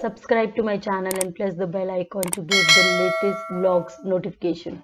subscribe to my channel and press the bell icon to get the latest vlogs notification